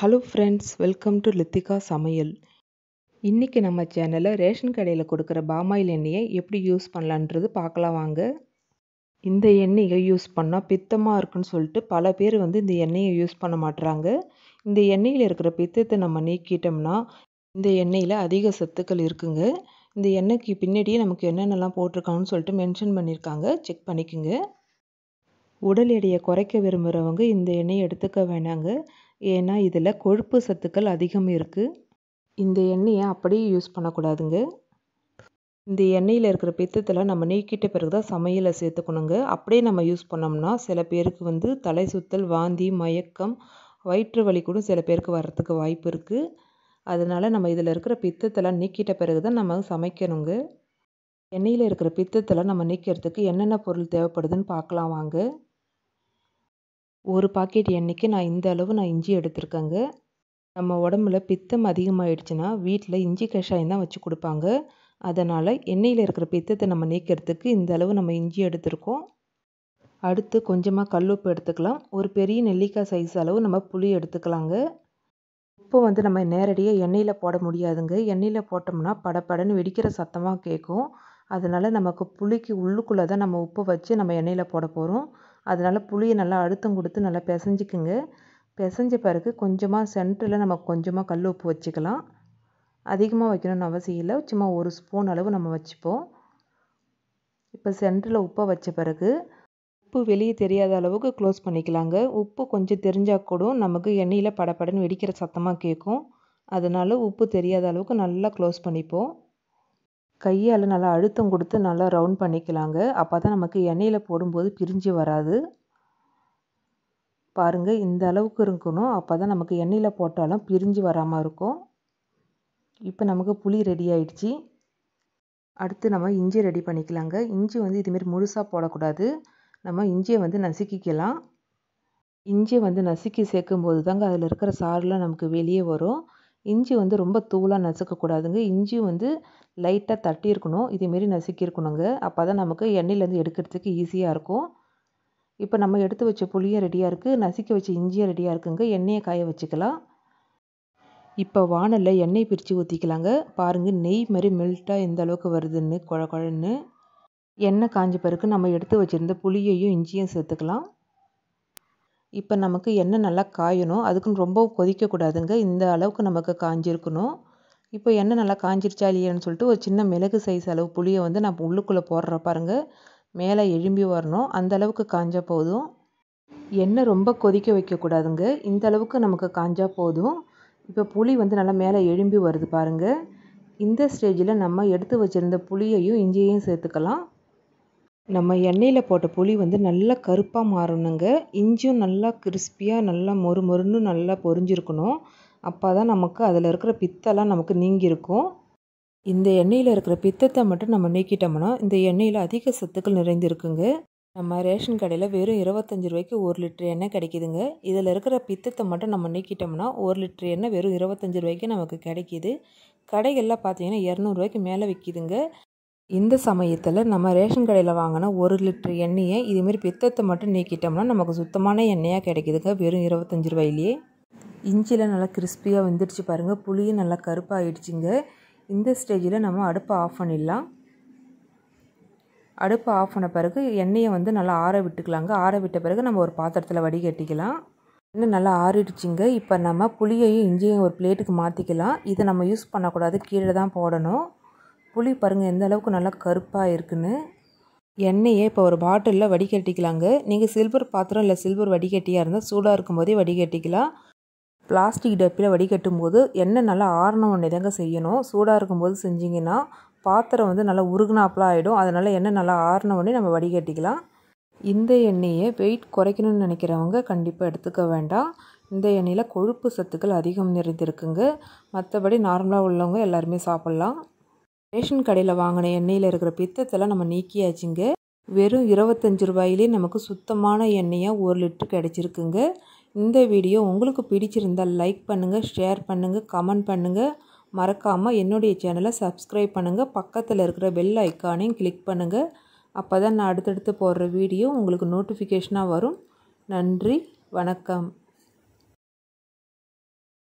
Hello friends welcome to Lithika சமையல் இன்றைக்கி நம்ம சேனலில் ரேஷன் கடையில் கொடுக்குற பாமாயில் எண்ணெயை எப்படி யூஸ் பண்ணலான்றது பார்க்கலாம் வாங்க. இந்த எண்ணெயை யூஸ் பண்ணால் பித்தமாக இருக்குன்னு சொல்லிட்டு பல பேர் வந்து இந்த எண்ணெயை யூஸ் பண்ண மாட்டுறாங்க இந்த எண்ணெயில் இருக்கிற பித்தத்தை நம்ம நீக்கிட்டோம்னா இந்த எண்ணெயில் அதிக சத்துக்கள் இருக்குங்க. இந்த எண்ணெய்க்கு பின்னாடியே நமக்கு என்னென்னலாம் போட்டிருக்காங்கன்னு சொல்லிட்டு மென்ஷன் பண்ணியிருக்காங்க. செக் பண்ணிக்கோங்க. உடல் எடையை குறைக்க விரும்புகிறவங்க இந்த எண்ணெயை எடுத்துக்க வேணாங்க. ஏன்னா இதில் கொழுப்பு சத்துக்கள் அதிகம் இருக்குது இந்த எண்ணெயை அப்படியே யூஸ் பண்ணக்கூடாதுங்க. இந்த எண்ணெயில் இருக்கிற பித்தத்தெல்லாம் நம்ம நீக்கிட்ட பிறகு தான் சமையலை சேர்த்துக்கணுங்க. அப்படியே நம்ம யூஸ் பண்ணோம்னா சில பேருக்கு வந்து தலை சுத்தல் வாந்தி மயக்கம் வயிற்று வலி கூட சில பேருக்கு வர்றதுக்கு வாய்ப்பு இருக்குது அதனால் நம்ம இதில் இருக்கிற பித்தத்தெல்லாம் நீக்கிட்ட பிறகு தான் நம்ம சமைக்கணுங்க. எண்ணெயில் இருக்கிற பித்தத்தெல்லாம் நம்ம நீக்கிறதுக்கு என்னென்ன பொருள் தேவைப்படுதுன்னு பார்க்கலாம் வாங்க. ஒரு பாக்கெட் எண்ணெய்க்கு நான் இந்த அளவு நான் இஞ்சி எடுத்திருக்கேங்க. நம்ம உடம்புல பித்தம் அதிகமாகிடுச்சுன்னா வீட்டில் இஞ்சி கஷாயம் தான் வச்சு கொடுப்பாங்க. அதனால் எண்ணெயில் இருக்கிற பித்தத்தை நம்ம நீக்கிறதுக்கு இந்த அளவு நம்ம இஞ்சி எடுத்திருக்கோம். அடுத்து கொஞ்சமாக கல்லுப்பு எடுத்துக்கலாம். ஒரு பெரிய நெல்லிக்காய் சைஸ் அளவு நம்ம புளி எடுத்துக்கலாங்க. உப்பு வந்து நம்ம நேரடியாக எண்ணெயில் போட முடியாதுங்க. எண்ணெயில் போட்டோம்னா படப்படன்னு வெடிக்கிற சத்தமாக கேட்கும். அதனால் நமக்கு புளிக்கு உள்ளுக்குள்ளே தான் நம்ம உப்பு வச்சு நம்ம எண்ணெயில் போட போகிறோம் அதனால் புளியை நல்லா அழுத்தம் கொடுத்து நல்லா பிசைஞ்சிக்குங்க. பிசைஞ்ச பிறகு கொஞ்சமாக சென்டரில் நம்ம கொஞ்சமாக கல் உப்பு வச்சுக்கலாம். அதிகமாக வைக்கணும்னு அவசியம் இல்லை. சும்மா ஒரு ஸ்பூன் அளவு நம்ம வச்சுப்போம். இப்போ சென்டரில் உப்பை வச்ச பிறகு உப்பு வெளியே தெரியாத அளவுக்கு க்ளோஸ் பண்ணிக்கலாங்க. உப்பு கொஞ்சம் தெரிஞ்சால் கூட நமக்கு எண்ணெயில் படப்படன்னு வெடிக்கிற சத்தமாக கேட்கும். அதனால் உப்பு தெரியாத அளவுக்கு நல்லா க்ளோஸ் பண்ணிப்போம். கையால் நல்லா அழுத்தம் கொடுத்து நல்லா ரவுண்ட் பண்ணிக்கலாங்க. அப்போ தான் நமக்கு எண்ணெயில் போடும்போது பிரிஞ்சு வராது. பாருங்கள் இந்த அளவுக்கு இருக்கணும். அப்போ தான் நமக்கு எண்ணெயில் போட்டாலும் பிரிஞ்சு வராமல் இருக்கும். இப்போ நமக்கு புளி ரெடி ஆயிடுச்சு. அடுத்து நம்ம இஞ்சி ரெடி பண்ணிக்கலாங்க. இஞ்சி வந்து இதுமாரி முழுசாக போடக்கூடாது. நம்ம இஞ்சியை வந்து நசுக்கிக்கலாம். இஞ்சியை வந்து நசுக்கி சேர்க்கும் போது தாங்க அதில் இருக்கிற சாறுலாம் நமக்கு வெளியே வரும். இஞ்சி வந்து ரொம்ப தூளாக நசுக்கக்கூடாதுங்க. இஞ்சி வந்து லைட்டாக தட்டி இருக்கணும் இதேமாரி நசுக்கியிருக்கணுங்க. அப்போ தான் நமக்கு எண்ணெயிலேருந்து எடுக்கிறதுக்கு ஈஸியாக இருக்கும். இப்போ நம்ம எடுத்து வச்ச புளியும் ரெடியாக இருக்குது நசுக்கி வச்ச இஞ்சியும் ரெடியாக இருக்குங்க. எண்ணெயை காய வச்சுக்கலாம். இப்போ வானலில் எண்ணெய் பிரித்து ஊற்றிக்கலாங்க பாருங்கள் நெய் மாதிரி மெல்ட்டாக எந்த அளவுக்கு வருதுன்னு குழ குழன்னு. எண்ணெய் காஞ்ச பிறகு நம்ம எடுத்து வச்சுருந்த புளியையும் இஞ்சியும் சேர்த்துக்கலாம். இப்போ நமக்கு எண்ணெய் நல்லா காயணும் அதுக்குன்னு ரொம்ப கொதிக்கக்கூடாதுங்க. இந்த அளவுக்கு நமக்கு காஞ்சிருக்கணும். இப்போ எண்ணெய் நல்லா காஞ்சிருச்சா இல்லையான்னு சொல்லிட்டு ஒரு சின்ன மிளகு சைஸ் அளவு புளியை வந்து நான் உள்ளுக்குள்ளே போடுற பாருங்கள் மேலே எழும்பி வரணும். அந்த அளவுக்கு காஞ்சா போதும். எண்ணெய் ரொம்ப கொதிக்க வைக்கக்கூடாதுங்க. இந்த அளவுக்கு நமக்கு காஞ்சா போதும். இப்போ புளி வந்து நல்லா மேலே எழும்பி வருது பாருங்கள் இந்த ஸ்டேஜில் நம்ம எடுத்து வச்சுருந்த புளியையும் இஞ்சியையும் சேர்த்துக்கலாம். நம்ம எண்ணெயில் போட்ட புளி வந்து நல்லா கருப்பாக மாறணுங்க. இஞ்சியும் நல்லா கிறிஸ்பியாக நல்லா மொறு மொறுன்னு நல்லா பொரிஞ்சிருக்கணும். அப்போ தான் நமக்கு அதில் இருக்கிற பித்தெல்லாம் நமக்கு நீங்கியிருக்கும். இந்த எண்ணெயில் இருக்கிற பித்தத்தை மட்டும் நம்ம நீக்கிட்டோம்னா இந்த எண்ணெயில் அதிக சத்துக்கள் நிறைந்திருக்குங்க. நம்ம ரேஷன் கடையில் வெறும் இருபத்தஞ்சி ரூபாய்க்கு ஒரு லிட்டர் எண்ணெய் கிடைக்கிதுங்க. இதில் இருக்கிற பித்தத்தை மட்டும் நம்ம நீக்கிட்டோம்னா ஒரு லிட்டர் எண்ணெய் வெறும் இருபத்தஞ்சி ரூபாய்க்கு நமக்கு கிடைக்கிது. கடைகளில் பார்த்தீங்கன்னா இரநூறுவாய்க்கு மேலே விற்கிதுங்க இந்த சமயத்தில் நம்ம ரேஷன் கடையில் வாங்கின ஒரு லிட்டர் எண்ணெயை இதுமாரி பித்தத்தை மட்டும் நீக்கிட்டோம்னா நமக்கு சுத்தமான எண்ணெயாக கிடைக்கிதுங்க. வெறும் இருபத்தஞ்சி ரூபாயிலேயே. இஞ்சியில் நல்லா கிறிஸ்பியாக வந்துடுச்சு பாருங்கள் புளியும் நல்லா கருப்பாகிடுச்சிங்க இந்த ஸ்டேஜில் நம்ம அடுப்பை ஆஃப் பண்ணிடலாம். அடுப்பை ஆஃப் பண்ண பிறகு எண்ணெயை வந்து நல்லா ஆற விட்டுக்கலாங்க. ஆற விட்ட பிறகு நம்ம ஒரு பாத்திரத்தில் வடிகட்டிக்கலாம். இன்னும் நல்லா ஆறிடுச்சிங்க. இப்போ நம்ம புளியையும் இஞ்சியும் ஒரு பிளேட்டுக்கு மாற்றிக்கலாம் இதை நம்ம யூஸ் பண்ணக்கூடாது. கீழே தான் போடணும். புளி பாருங்கள் எந்த அளவுக்கு நல்லா கருப்பாக இருக்குன்னு. எண்ணெயை இப்போ ஒரு பாட்டிலில் வடிகட்டிக்கலாங்க. நீங்கள் சில்வர் பாத்திரம் இல்லை சில்வர் வடிகட்டியாக இருந்தால் சூடாக இருக்கும்போதே வடிகட்டிக்கலாம். பிளாஸ்டிக் டப்பில் வடிகட்டும் போது எண்ணெய் நல்லா ஆறின உடனே தாங்க செய்யணும். சூடாக இருக்கும்போது செஞ்சிங்கன்னா பாத்திரம் வந்து நல்லா உருகுனாப்பில் ஆகிடும் அதனால் எண்ணெய் நல்லா ஆறின உடனே நம்ம வடிகட்டிக்கலாம். இந்த எண்ணெயை வெயிட் குறைக்கணும்னு நினைக்கிறவங்க கண்டிப்பாக எடுத்துக்க வேண்டாம். இந்த எண்ணெயில் கொழுப்பு சத்துக்கள் அதிகம் நிறைந்திருக்குங்க. மற்றபடி நார்மலாக உள்ளவங்க எல்லாருமே சாப்பிட்லாம். ரேஷன் கடையில் வாங்கின எண்ணெயில் இருக்கிற பித்தத்தெல்லாம் நம்ம நீக்கியாச்சுங்க. வெறும் இருபத்தஞ்சி ரூபாயிலே நமக்கு சுத்தமான எண்ணெயாக ஒரு லிட்டர் கிடச்சிருக்குங்க. இந்த வீடியோ உங்களுக்கு பிடிச்சிருந்தால் லைக் பண்ணுங்கள் ஷேர் பண்ணுங்கள் கமெண்ட் பண்ணுங்கள் மறக்காமல் என்னுடைய சேனலை சப்ஸ்கிரைப் பண்ணுங்கள் பக்கத்தில் இருக்கிற பெல் ஐக்கானையும் கிளிக் பண்ணுங்கள் அப்போ தான் நான் அடுத்தடுத்து போடுற வீடியோ உங்களுக்கு நோட்டிஃபிகேஷனாக வரும். நன்றி வணக்கம்.